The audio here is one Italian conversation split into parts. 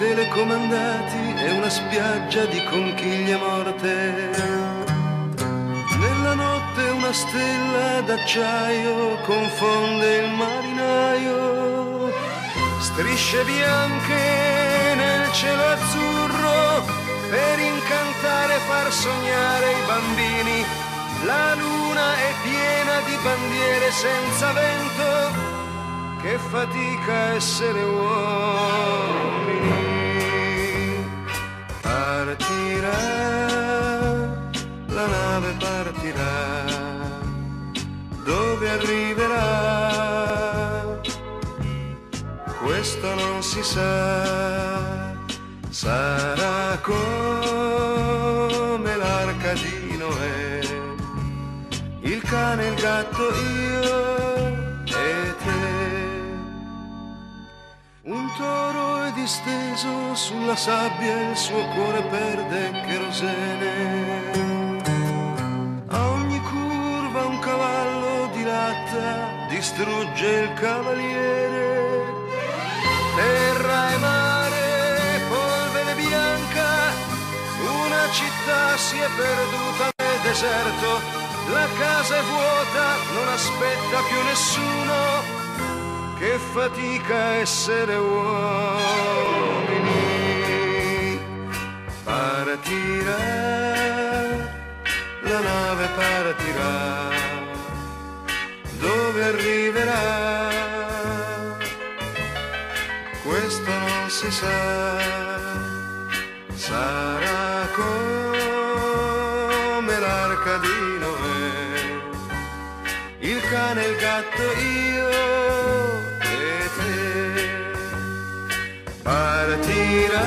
telecomandati e una spiaggia di conchiglie morte. Nella notte una stella d'acciaio confonde il marinaio. Strisce bianche nel cielo azzurro per incantare e far sognare i bambini. La luna è piena di bandiere senza vento che fatica essere uomini. Partirà, la nave partirà, dove arriverà? Questo non si sa, sarà come l'arca di Noè, il cane, il gatto, io Un toro è disteso sulla sabbia, il suo cuore perde kerosene. A ogni curva un cavallo di latta distrugge il cavaliere. Terra e mare, polvere bianca, una città si è perduta nel deserto. La casa è vuota, non aspetta più nessuno che fatica essere uomini. Partirà, la nave partirà, dove arriverà? Questo non si sa, sarà come l'arca di Noè, il cane, il gatto, io partirà,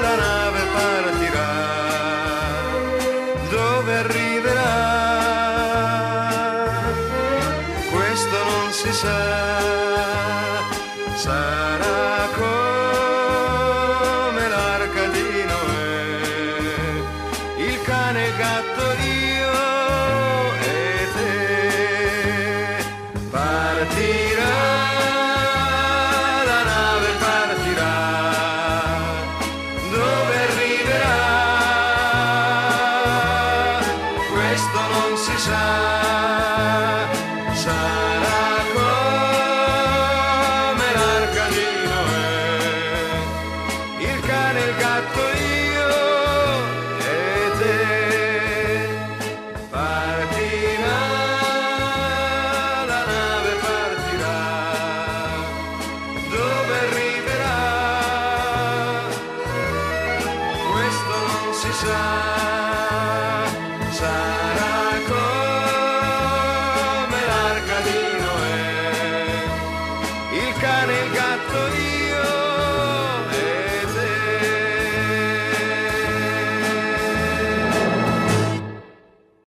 la nave partirà, dove arriverà, questo non si sa, sarà quel gatto io e te. Partirà la nave partirà. Dove arriverà questo non si sa.